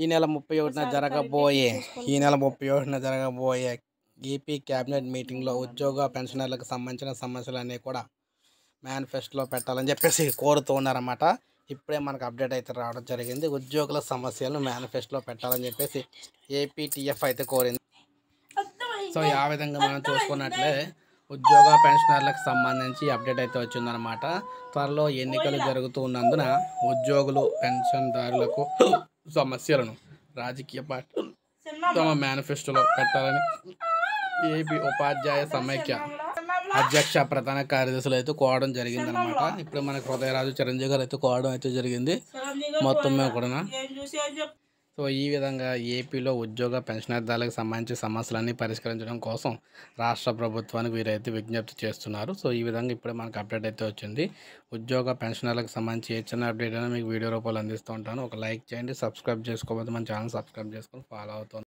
ఈ నెల ముప్పై ఒకటిన జరగబోయే ఈ నెల ముప్పై ఒకటిన జరగబోయే ఏపీ క్యాబినెట్ మీటింగ్లో ఉద్యోగ పెన్షనర్లకు సంబంధించిన సమస్యలన్నీ కూడా మేనిఫెస్టోలో పెట్టాలని చెప్పేసి కోరుతూ ఉన్నారన్నమాట. ఇప్పుడే మనకు అప్డేట్ అయితే రావడం జరిగింది. ఉద్యోగుల సమస్యలను మేనిఫెస్టోలో పెట్టాలని చెప్పేసి ఏపీటీఎఫ్ అయితే కోరింది. సో ఆ విధంగా మనం చూసుకున్నట్లే ఉద్యోగ పెన్షనర్లకు సంబంధించి అప్డేట్ అయితే వచ్చిందనమాట త్వరలో ఎన్నికలు జరుగుతూ ఉన్నందున ఉద్యోగులు పెన్షన్దారులకు సమస్యలను రాజకీయ పార్టీ తమ మేనిఫెస్టోలో పెట్టాలని ఏపీ ఉపాధ్యాయ సమైక్య అధ్యక్ష ప్రధాన కార్యదర్శులు అయితే కోవడం జరిగిందనమాట ఇప్పుడు మనకు హృదయరాజు చిరంజీవి గారు అయితే కోవడం అయితే జరిగింది. మొత్తం మీద కూడా సో ఈ విధంగా ఏపీలో ఉద్యోగ పెన్షనర్దారులకు సంబంధించి సమస్యలన్నీ పరిష్కరించడం కోసం రాష్ట్ర ప్రభుత్వానికి వీరైతే విజ్ఞప్తి చేస్తున్నారు. సో ఈ విధంగా ఇప్పుడే మనకు అప్డేట్ అయితే వచ్చింది. ఉద్యోగ పెన్షనర్లకు సంబంధించి ఏ చిన్న అప్డేట్ అయినా మీకు వీడియో రూపంలో అందిస్తూ ఉంటాను. ఒక లైక్ చేయండి సబ్స్క్రైబ్ చేసుకోకపోతే మన ఛానల్ సబ్స్క్రైబ్ చేసుకొని ఫాలో అవుతుంది